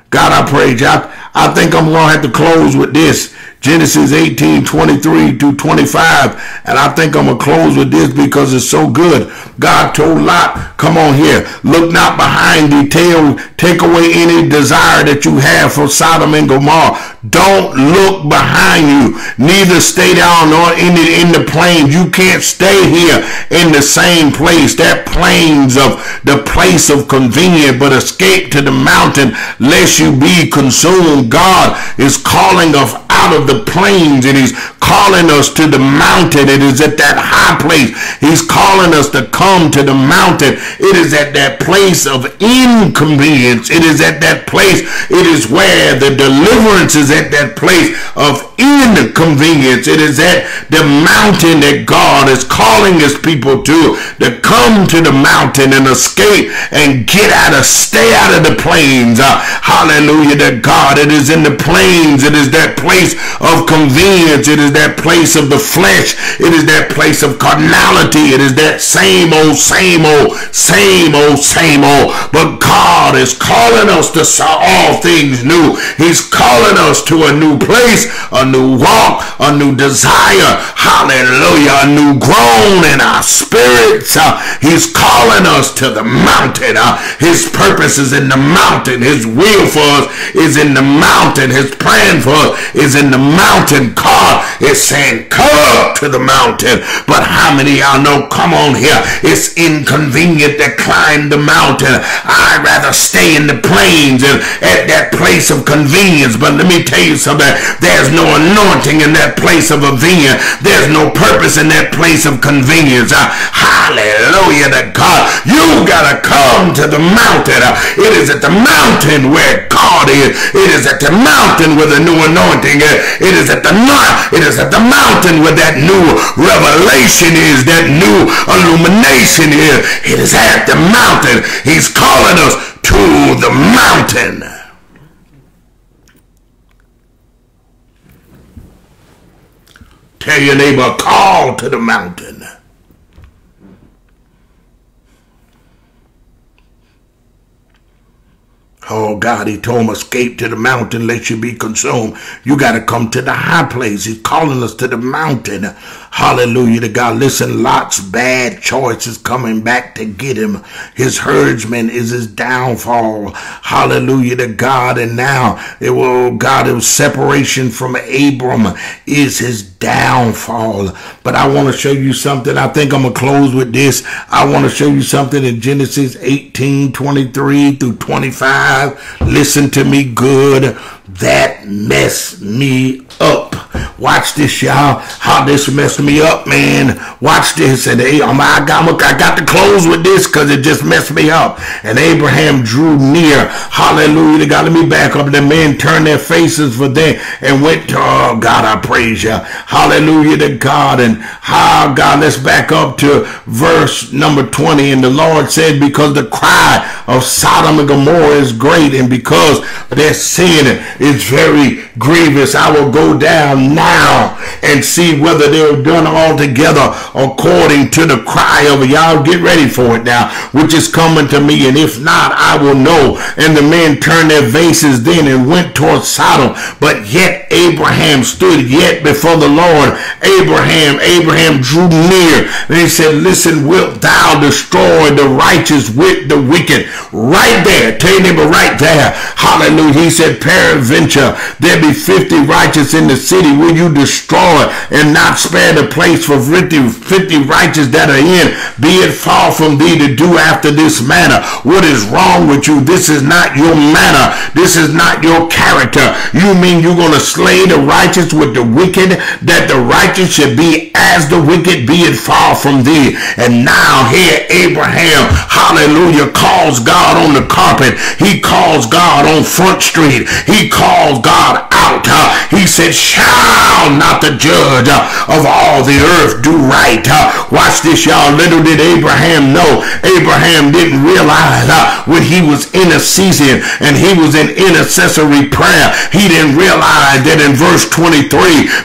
God, I praise you. I, I think I'm going to have to close with this. Genesis 18, 23 to 25. And I think I'm going to close with this because it's so good. God told Lot, come on here, look not behind thee, tail, take away any desire that you have for Sodom and Gomorrah. Don't look behind you, neither stay down nor in the, in the plains. You can't stay here in the same place. That plains of the place of convenience, but escape to the mountain lest you be consumed. God is calling us out of the plains and he's calling us to the mountain. It is at that high place. He's calling us to come to the mountain. It is at that place of inconvenience. It is at that place. It is where the deliverance is at that place of inconvenience. It is at the mountain that God is calling his people to, to come to the mountain and escape and get out of, stay out of the plains. Uh, hallelujah to God. It is in the plains. It is that place of convenience. It is that place of the flesh. It is that place of carnality. It is that same old, same old, same old, same old. But God is calling us to all things new. He's calling us to a new place, a new walk, a new desire. Hallelujah. A new groan in our spirits. Uh, he's calling us to the mountain. Uh, his purpose is in the mountain. His will for us is in the mountain. His plan for us is in the mountain. God is saying, come up to the mountain. But how many y'all know, come on here, it's inconvenient to climb the mountain. I'd rather stay in the plains and at that place of convenience. But let me tell you something. There's no anointing in that place of vineyard. There's no purpose in that place of convenience. Uh, hallelujah to God. You gotta come to the mountain. Uh, it is at the mountain where God is. It is at the mountain where the new anointing is. It is at the it is at the mountain where that new revelation is, that new illumination is. It is at the mountain. He's calling us to the mountain. Tell your neighbor, call to the mountain. Oh God, he told him, escape to the mountain, lest you be consumed. You got to come to the high place. He's calling us to the mountain. Hallelujah to God. Listen, Lot's bad choice is coming back to get him. His herdsman is his downfall. Hallelujah to God. And now, it will, God, was separation from Abram is his downfall. But I want to show you something. I think I'm going to close with this. I want to show you something in Genesis 18, 23 through 25. Listen to me good. That messed me up. Watch this, y'all. How this messed me up, man. Watch this. And hey, I got, I got to close with this because it just messed me up. And Abraham drew near. Hallelujah. They got me back up. The men turned their faces for them and went to, oh, God, I praise you. Hallelujah to God. And how, God, let's back up to verse number 20. And the Lord said, because the cry of Sodom and Gomorrah is great and because their sin is very grievous, I will go down now and see whether they're done all together according to the cry of y'all get ready for it now which is coming to me. And if not I will know. And the men turned their faces then and went towards Sodom. But yet Abraham stood yet before the Lord. Abraham Abraham drew near. He said listen wilt thou destroy the righteous with the wicked? Right there. Tell your neighbor right there. Hallelujah. He said peradventure there be 50 righteous in the city will you destroy destroy and not spare the place for 50, 50 righteous that are in. Be it far from thee to do after this manner. What is wrong with you? This is not your manner. This is not your character. You mean you're going to slay the righteous with the wicked, that the righteous should be as the wicked, be it far from thee. And now here Abraham, hallelujah, calls God on the carpet. He calls God on Front Street. He calls God out. He said, shall not the judge of all the earth do right? Watch this, y'all. Little did Abraham know. Abraham didn't realize when he was in a season and he was in intercessory prayer, he didn't realize that in verse 23,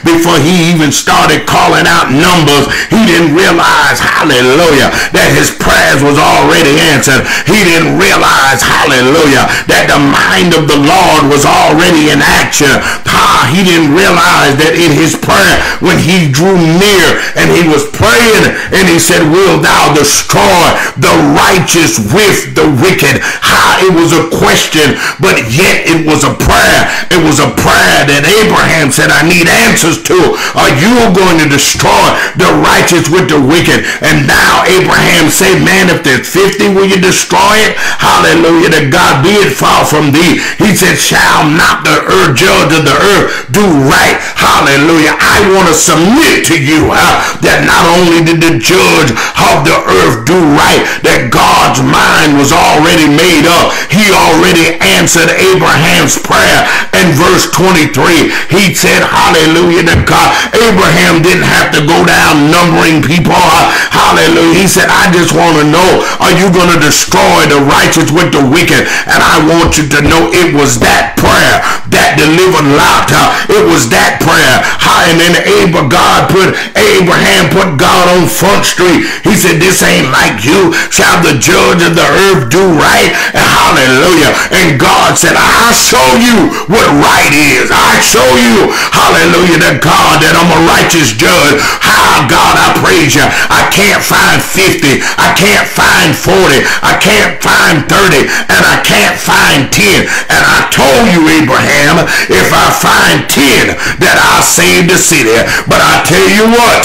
before he even started calling out numbers, he didn't realize, hallelujah, that his prayers was already answered. He didn't realize, hallelujah, that the mind of the Lord was already in action. Ah, he didn't realize that in his prayer, when he drew near and he was praying and he said, will thou destroy the righteous with the wicked? Ah, it was a question, but yet it was a prayer. It was a prayer that Abraham said, I need answers to. Are you going to destroy the righteous with the wicked? And now Abraham said, man, if there's 50, will you destroy it? Hallelujah. To God be it far from thee. He said, shall not the earth judge of the earth do right? Hallelujah. I want to submit to you uh, that not only did the judge of the earth do right, that God's mind was already made up. He already answered Abraham's prayer. In verse 23, he said, hallelujah to God. Abraham didn't have to go down numbering people. Uh, hallelujah. He said, I just want to know, are you going to destroy the righteous with the wicked? And I want you to know it was that prayer that delivered Lot. It was that prayer. And then Abraham, God put, Abraham put God on front street. He said, this ain't like you. Shall the judge of the earth do right? And hallelujah. And God said, I'll show you what right is. I show you, hallelujah, to God that I'm a righteous judge. How, God, I praise you. I can't find 50. I can't find 40. I can't find 30. And I can't find 10. And I told you, Abraham, if I find 10, that I'll save the city. But I tell you what,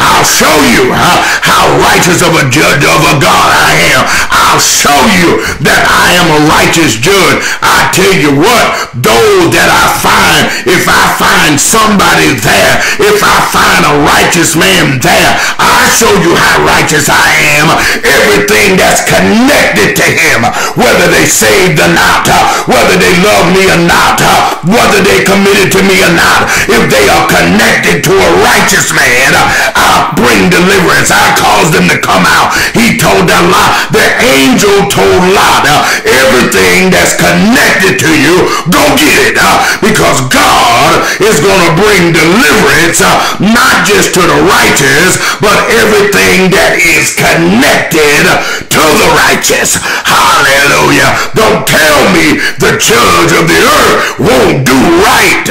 I'll show you how righteous of a judge of a God I am. I'll show you that I am a righteous judge. I tell you what, those that I find, if I find somebody there, if I find a righteous man there, I show you how righteous I am. Everything that's connected to him, whether they saved or not, whether they love me or not, Uh, whether they committed to me or not, if they are connected to a righteous man, uh, I bring deliverance. I cause them to come out. He told them Lot, the angel told Lot, uh, everything that's connected to you, go get it. because God is going to bring deliverance, not just to the righteous, but everything that is connected to the righteous. Hallelujah. Don't tell me the judge of the earth won't do right.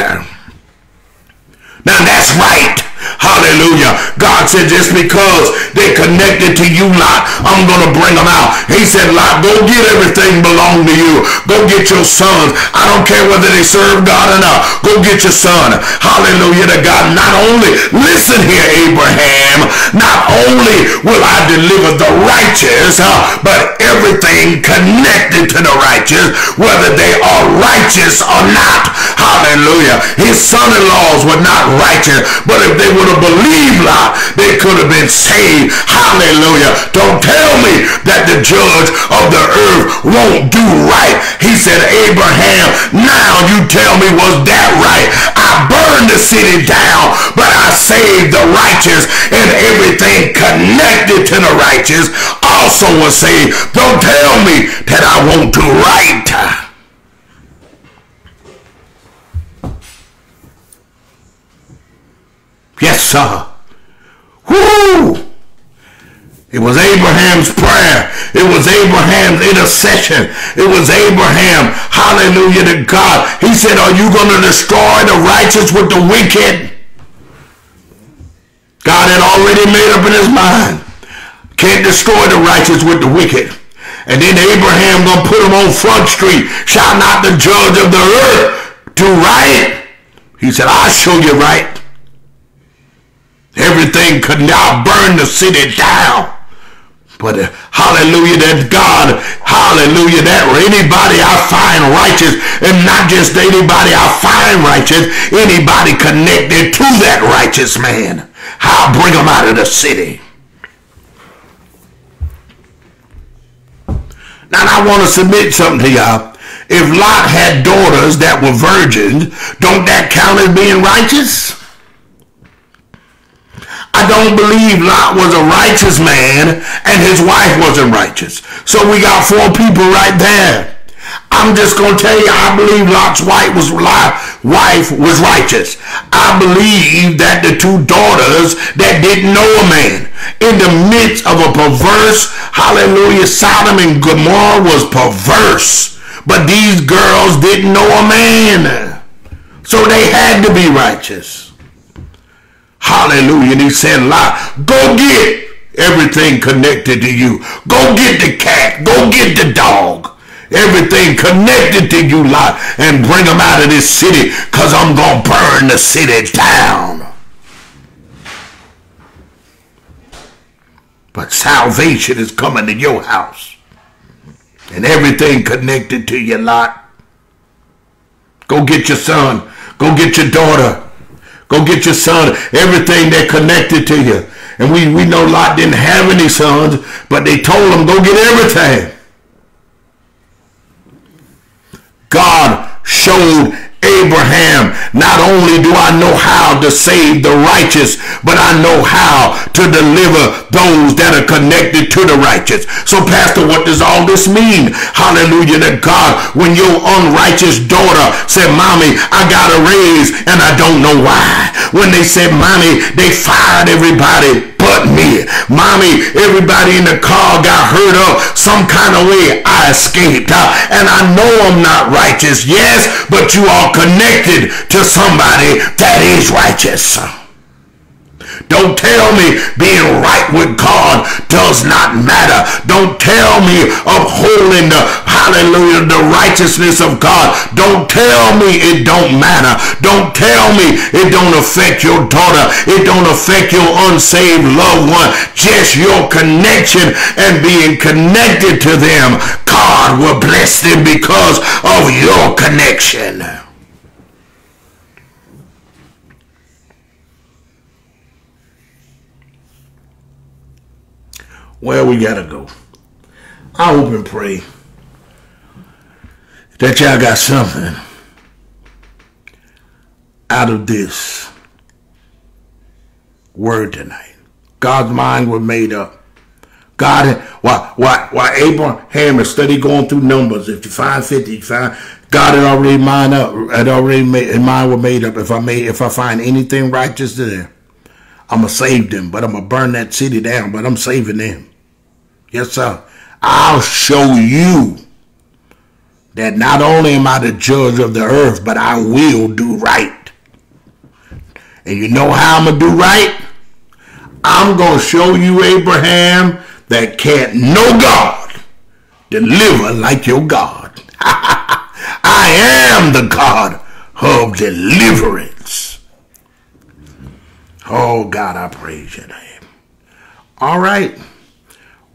Now that's right. Hallelujah. God said, just because they connected to you, Lot, I'm going to bring them out. He said, Lot, go get everything belong to you. Go get your sons. I don't care whether they serve God or not. Go get your son. Hallelujah to God. Not only, listen here, Abraham, not only will I deliver the righteous, uh, but everything connected to the righteous, whether they are righteous or not. Hallelujah. His son-in-laws were not righteous, but if they would have believed Lot, they could have been saved. Hallelujah. Don't tell me that the judge of the earth won't do right. He said, Abraham, now you tell me was that right? I burned the city down, but I saved the righteous and everything connected to the righteous also was saved. Don't tell me that I won't do right. Yes, sir. Woo! It was Abraham's prayer. It was Abraham's intercession. It was Abraham. Hallelujah to God. He said, are you going to destroy the righteous with the wicked? God had already made up in his mind. Can't destroy the righteous with the wicked. And then Abraham going to put him on front street. Shall not the judge of the earth do right? He said, I'll show you right. Everything could now burn the city down. But uh, hallelujah, that God, hallelujah, that anybody I find righteous, and not just anybody I find righteous, anybody connected to that righteous man, I'll bring them out of the city. Now I want to submit something to y'all. If Lot had daughters that were virgins, don't that count as being righteous? I don't believe Lot was a righteous man and his wife wasn't righteous. So we got four people right there. I'm just going to tell you, I believe Lot's wife was, wife was righteous. I believe that the two daughters that didn't know a man in the midst of a perverse, hallelujah, Sodom and Gomorrah was perverse. But these girls didn't know a man. So they had to be righteous. Hallelujah. And he said, Lot, go get everything connected to you. Go get the cat. Go get the dog. Everything connected to you, Lot, and bring them out of this city because I'm going to burn the city down. But salvation is coming to your house. And everything connected to you, Lot. Go get your son. Go get your daughter. Go get your son, everything that connected to you. And we, we know Lot didn't have any sons, but they told him, go get everything. God showed Abraham, not only do I know how to save the righteous, but I know how to deliver those that are connected to the righteous. So, Pastor, what does all this mean? Hallelujah to God. When your unrighteous daughter said, Mommy, I got a raise and I don't know why. When they said, Mommy, they fired everybody but me. Mommy, everybody in the car got hurt up some kind of way. I escaped. Uh, and I know I'm not righteous. Yes, but you are connected to somebody that is righteous. Don't tell me being right with God does not matter. Don't tell me upholding the hallelujah, the righteousness of God. Don't tell me it don't matter. Don't tell me it don't affect your daughter. It don't affect your unsaved loved one. Just your connection and being connected to them. God will bless them because of your connection. Well, we gotta go. I hope and pray that y'all got something out of this word tonight. God's mind was made up. God, why, why, why Abraham is study going through numbers. If you find 50, you find, God had already mind up, had already made, mind was made up. If I made, if I find anything righteous there, I'm gonna save them, but I'm gonna burn that city down, but I'm saving them. Yes, sir. I'll show you that not only am I the judge of the earth, but I will do right. And you know how I'm going to do right? I'm going to show you, Abraham, that can't no God deliver like your God. I am the God of deliverance. Oh, God, I praise your name. All right.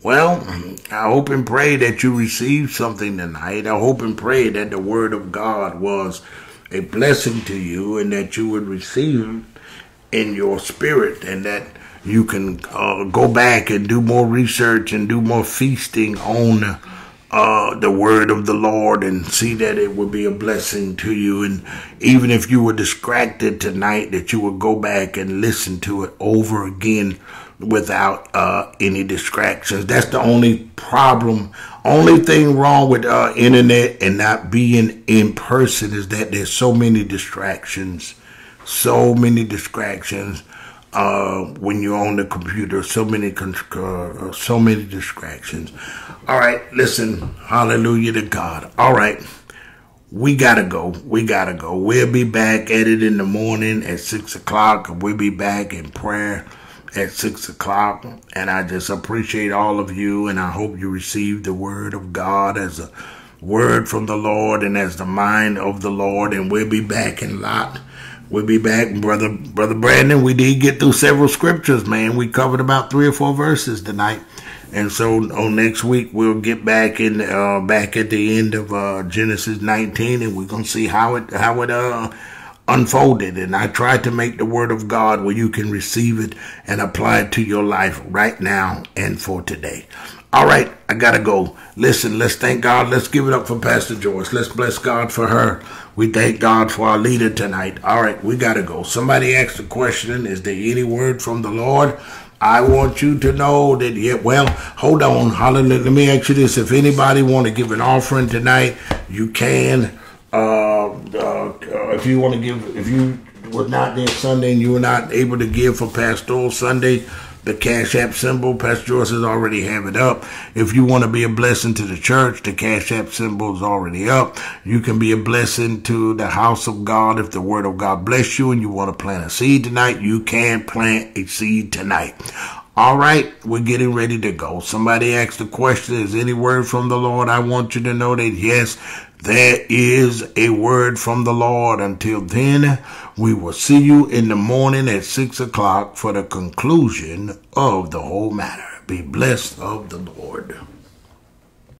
Well, I hope and pray that you received something tonight. I hope and pray that the Word of God was a blessing to you and that you would receive in your spirit and that you can uh, go back and do more research and do more feasting on uh, the word of the Lord and see that it would be a blessing to you. And even if you were distracted tonight, that you would go back and listen to it over again without uh, any distractions. That's the only problem. Only thing wrong with uh, internet and not being in person is that there's so many distractions, so many distractions uh, when you're on the computer. So many, uh, so many distractions. All right, listen. Hallelujah to God. All right. We gotta go. We gotta go. We'll be back at it in the morning at six o'clock. We'll be back in prayer at six o'clock. And I just appreciate all of you, and I hope you receive the word of God as a word from the Lord and as the mind of the Lord. And we'll be back in Lot We'll be back, brother. Brother Brandon. We did get through several scriptures, man. We covered about three or four verses tonight, and so on next week we'll get back in, uh, back at the end of uh, Genesis 19, and we're gonna see how it how it uh unfolded. And I tried to make the word of God where you can receive it and apply it to your life right now and for today. All right, I gotta go. Listen, let's thank God. Let's give it up for Pastor Joyce. Let's bless God for her. We thank God for our leader tonight. All right, we gotta go. Somebody asked a question: Is there any word from the Lord? I want you to know that. Yeah, well, hold on. Hallelujah. Let me ask you this: If anybody want to give an offering tonight, you can. Uh, uh, if you want to give, if you were not there Sunday and you were not able to give for Pastoral Sunday the Cash App symbol. Pastor Joyce has already have it up. If you want to be a blessing to the church, the Cash App symbol is already up. You can be a blessing to the house of God. If the word of God bless you and you want to plant a seed tonight, you can plant a seed tonight. All right, we're getting ready to go. Somebody asked the question, is any word from the Lord? I want you to know that yes, there is a word from the Lord. Until then, we will see you in the morning at six o'clock for the conclusion of the whole matter. Be blessed of the Lord.